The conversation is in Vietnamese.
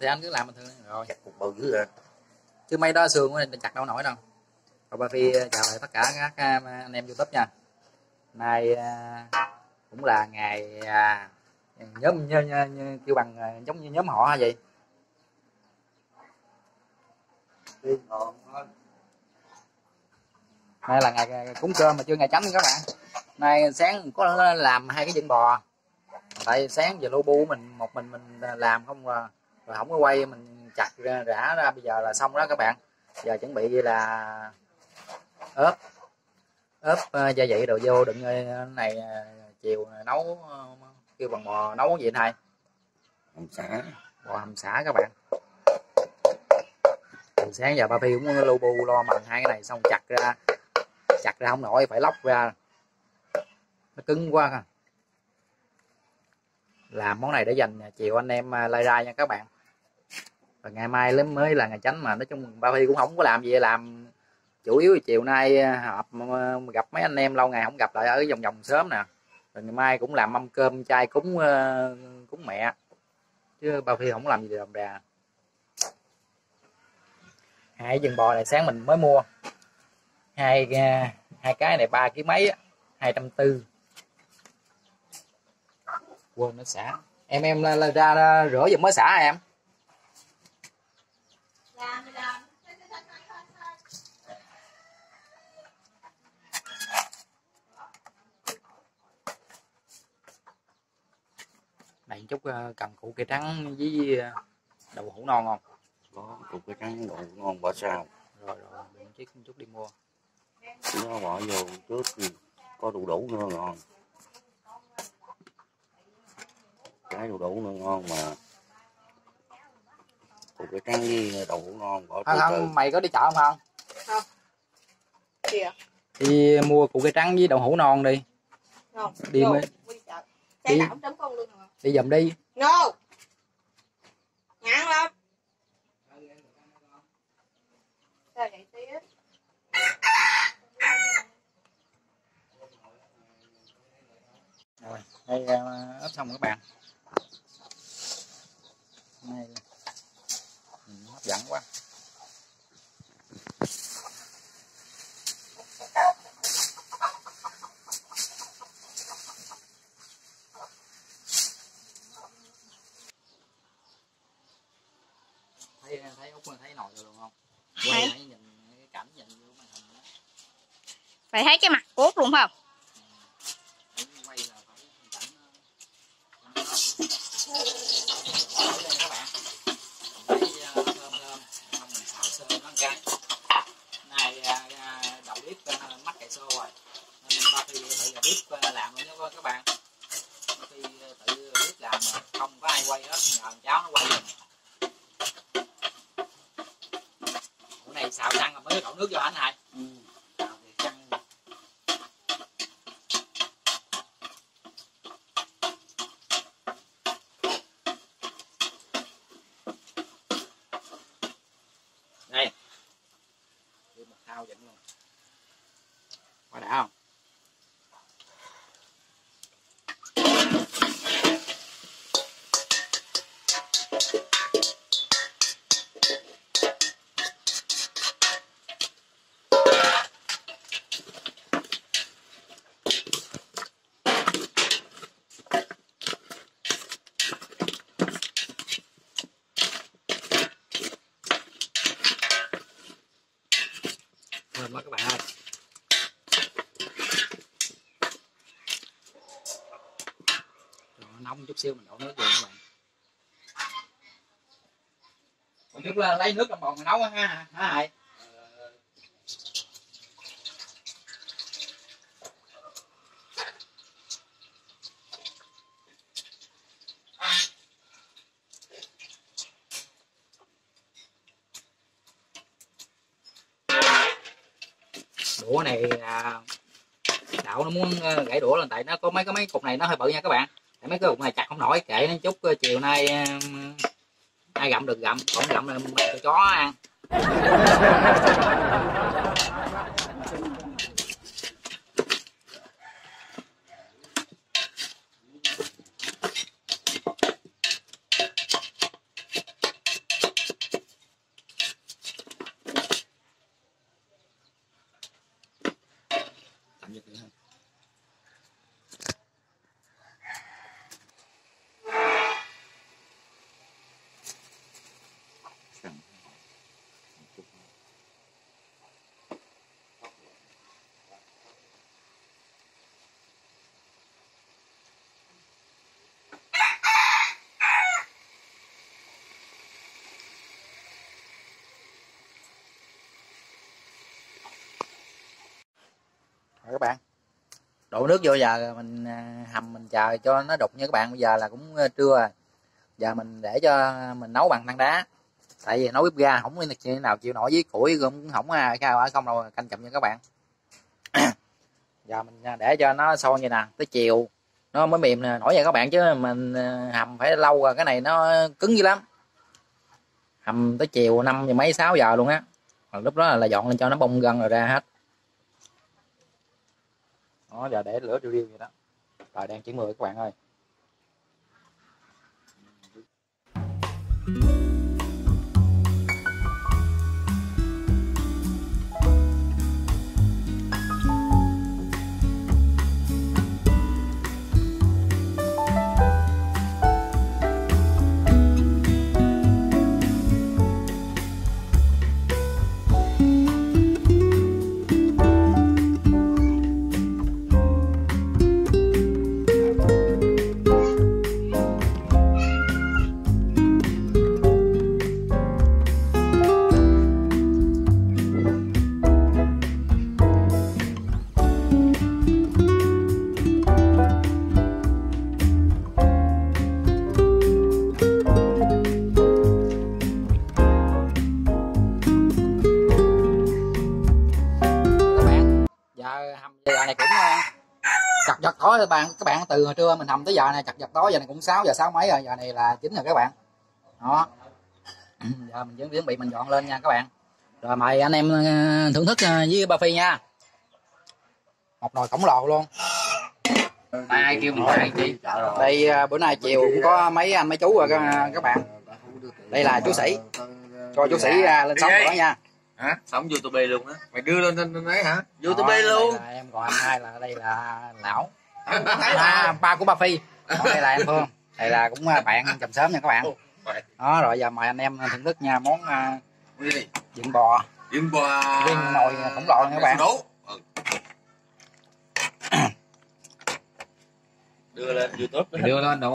thì anh cứ làm bình thường rồi. Chặt cục bự dữ rồi chứ mấy đó xương của chặt đâu nổi đâu. Rồi ba phi chào lại tất cả các à, anh em youtube nha. Nay à, cũng là ngày à, nhóm như, như, như, kêu bằng giống như nhóm họ hay thôi. nay là ngày cúng cơm mà chưa ngày chấm các bạn. Nay sáng có làm hai cái chân bò. Tại sáng giờ lô bu mình một mình mình làm không à, rồi không có quay mình chặt ra rã ra. Bây giờ là xong đó các bạn. Giờ chuẩn bị là ớp ớp uh, gia vị đồ vô đựng uh, này uh, chiều nấu kêu bằng bò nấu gì thầy Hồng xả. bò hầm xả các bạn. Từ sáng giờ ba phi cũng lu bu lo bằng hai cái này xong chặt ra. Chặt ra không nổi phải lóc ra. Nó cứng quá làm món này để dành chiều anh em lai ra nha các bạn và ngày mai mới là ngày chánh mà. Nói chung ba phi cũng không có làm gì làm chủ yếu chiều nay à, họp à, gặp mấy anh em lâu ngày không gặp lại ở vòng vòng sớm nè. Rồi ngày mai cũng làm mâm cơm chay cúng à, cúng mẹ. Chứ ba phi không làm gì đồng đà. Hai dừng bò này sáng mình mới mua. Hai hai cái này ba ký mấy hai trăm tư. Quên nó xả. Em em ra, ra, ra rửa giùm mới xả em? Này chút ờ, cầm củ cây trắng với ờ, đậu hũ non không Có cục cái trắng độ ngon bỏ sao. rồi rồi mình chiếc chút đi mua Nó bỏ vô trước có đu đủ nữa ngon. Cái đu đủ nữa ngon mà. Cục cái trắng với đậu hũ ngon bỏ từ không, không mày có đi chợ không không? Kìa đi mua củ cây trắng với đậu hũ non đi. No Đi no. mới- đi chợ. Đi. xe nào cũng chấm con luôn hả đi dùm đi. No nhãn lắm rồi đây ấp xong các bạn. Này dẫn quá thấy thấy út thấy nồi rồi luôn không quay Thấy. nhìn cái cảnh nhìn vô màn hình đó. phải thấy cái mặt cốt luôn phải không Thấy quay là phải cảnh nó- Thấy đây các bạn thấy uh, thơm thơm xong mình xào sơ nó một cái này à, à, đậu bếp à, mắc cày xô rồi nên ba phi tự là bếp à, làm luôn nha các bạn khi tự biết làm mà không có ai quay hết nhờ cháu nó quay giùm bữa này xào xăng rồi mới đổ nước vô anh này xào đây. Đưa mặt thao dẫn luôn. Thơm các bạn ơi. Nó nóng chút xíu mình đổ nước vô các bạn. Còn là lấy nước trong bồn mà nấu ha, hả hại đũa này à, đạo nó muốn ờ, gãy đũa lên tại nó có mấy cái mấy cục này nó hơi bự nha các bạn. Tại mấy cái cục này chặt không nổi kệ nó chút ờ, chiều nay ờ, ai gặm được gặm còn gặm là cho chó ăn. อย่างนี้ครับ các bạn. Đổ nước vô giờ mình à, hầm mình chờ cho nó đục nha các bạn. Bây giờ là cũng à, trưa rồi. Giờ mình để cho mình nấu bằng than đá. Tại vì nấu bếp ga không có nào chịu nổi, với củi cũng không à sao, không đâu, canh chậm nha các bạn. Giờ mình à, để cho nó sôi như nè, tới chiều. Nó mới mềm nè, nổi vậy các bạn, chứ mình hầm phải lâu rồi, cái này nó cứng dữ lắm. Hầm tới chiều năm giờ mấy, sáu giờ luôn á. Lúc đó là dọn lên cho nó bông gân rồi ra hết đó, giờ để lửa riu riu vậy đó. Rồi đang chuyển mười các bạn ơi. Bạn các bạn từ hồi trưa mình hầm tới giờ này chặt giật tối giờ này cũng 6 giờ sáu mấy rồi giờ này là chín rồi các bạn. Đó. Giờ mình chuẩn bị mình dọn lên nha các bạn. Rồi mời anh em ờ, thưởng thức ờ, với ba phi nha. Một nồi khổng lồ luôn. Ai kêu mình hai chị? Đây ờ, bữa nay chiều cũng có mấy anh mấy chú rồi các, các bạn. Đây là chú sĩ. Cho chú sĩ ra lên sóng nữa nha. Hả? Sống youtube luôn á. Mày đưa lên trên đấy hả? Youtube luôn đây là em còn anh hai là đây là lão à, ba của ba phi. Còn đây là em phương. Đây là cũng à, bạn chồng sớm nha các bạn. Đó rồi giờ mời anh em thưởng thức nha món uh, đi. dựng bò. Yên bò riêng nồi khổng lồ nha các bạn. Đấu. Ừ. đưa lên youtube. Đưa lên đủ